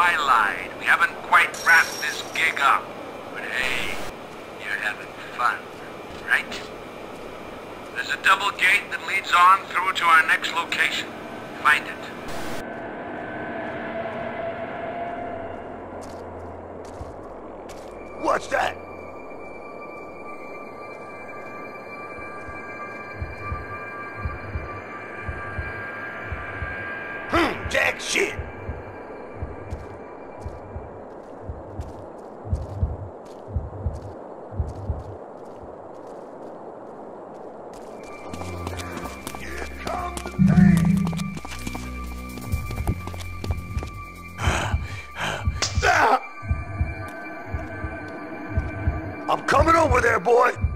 I lied. We haven't quite wrapped this gig up. But hey, you're having fun, right? There's a double gate that leads on through to our next location. Find it. What's that? Hmm, jack shit. I'm coming over there, boy.